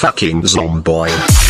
fucking zombie.